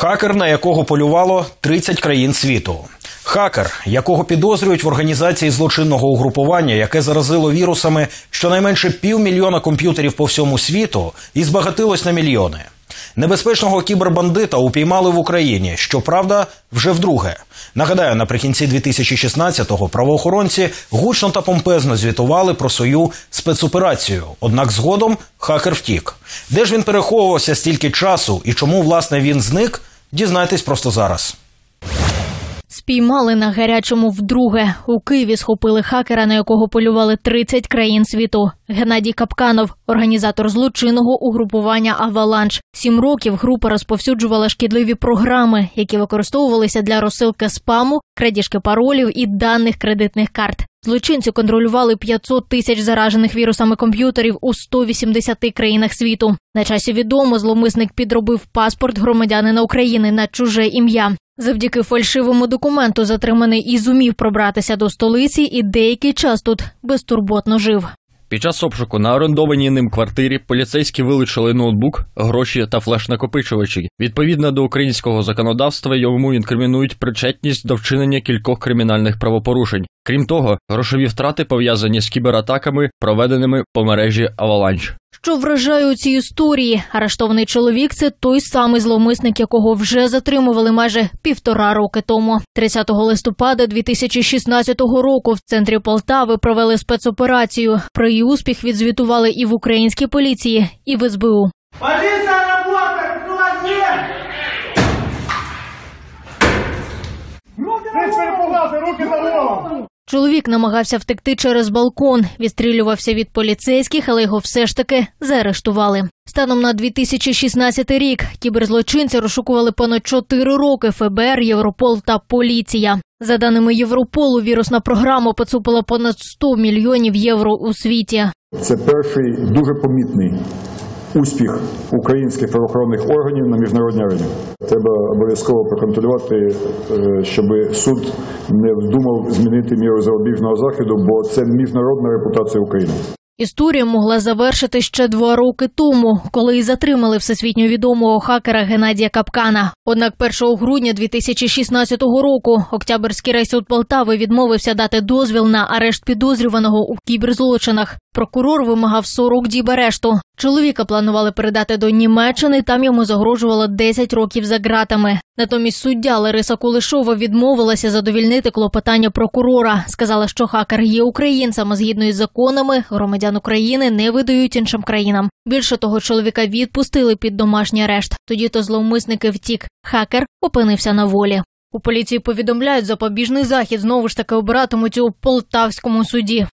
Хакер, на якого полювало 30 країн світу. Хакер, якого підозрюють в організації злочинного угрупування, яке заразило вірусами щонайменше півмільйона комп'ютерів по всьому світу і збагатилось на мільйони. Небезпечного кібербандита упіймали в Україні. Щоправда, вже вдруге. Нагадаю, наприкінці 2016-го правоохоронці гучно та помпезно звітували про свою спецоперацію. Однак згодом хакер втік. Де ж він переховувався стільки часу і чому власне він зник? Дізнайтесь просто зараз. Спіймали на гарячому вдруге. У Києві схопили хакера, на якого полювали 30 країн світу. Геннадій Капканов, організатор злочинного угрупування Аваланч. Сім років група розповсюджувала шкідливі програми, які використовувалися для розсилки спаму, крадіжки паролів і даних кредитних карт. Злочинці контролювали 500 тисяч заражених вірусами комп'ютерів у 180 країнах світу. На часі відомо, зловмисник підробив паспорт громадянина України на чуже ім'я. Завдяки фальшивому документу затриманий і зумів пробратися до столиці, і деякий час тут безтурботно жив. Під час обшуку на орендованій ним квартирі поліцейські вилучили ноутбук, гроші та флеш-накопичувачі. Відповідно до українського законодавства, йому інкримінують причетність до вчинення кількох кримінальних правопорушень. Крім того, грошові втрати пов'язані з кібератаками, проведеними по мережі Аваланч. Що вражає у цій історії? Арештований чоловік це той самий зловмисник, якого вже затримували майже півтора роки тому. 30 листопада 2016 року в центрі Полтави провели спецоперацію. Про її успіх відзвітували і в українській поліції, і в СБУ. Перепугался, руки за голову! Чоловік намагався втекти через балкон, відстрілювався від поліцейських, але його все ж таки заарештували. Станом на 2016 рік кіберзлочинці розшукували понад 4 роки ФБР, Європол та поліція. За даними Європолу, вірусна програма поцупила понад 100 мільйонів євро у світі. Це перший дуже помітний успіх українських правоохоронних органів на міжнародній арені. Треба обов'язково проконтролювати, е, щоб суд не вздумав змінити міру запобіжного заходу, бо це міжнародна репутація України. Історія могла завершити ще два роки тому, коли і затримали всесвітньо відомого хакера Геннадія Капкана. Однак 1 грудня 2016 року Октябрьський райсуд Полтави відмовився дати дозвіл на арешт підозрюваного у кіберзлочинах. Прокурор вимагав 40 діб арешту. Чоловіка планували передати до Німеччини. Там йому загрожувало 10 років за ґратами. Натомість суддя Лариса Кулешова відмовилася задовільнити клопотання прокурора. Сказала, що хакер є українцем, а згідно із законами громадян України не видають іншим країнам. Більше того, чоловіка відпустили під домашній арешт. Тоді то зловмисники втік. Хакер опинився на волі. У поліції повідомляють, запобіжний захід знову ж таки обиратимуть у полтавському суді.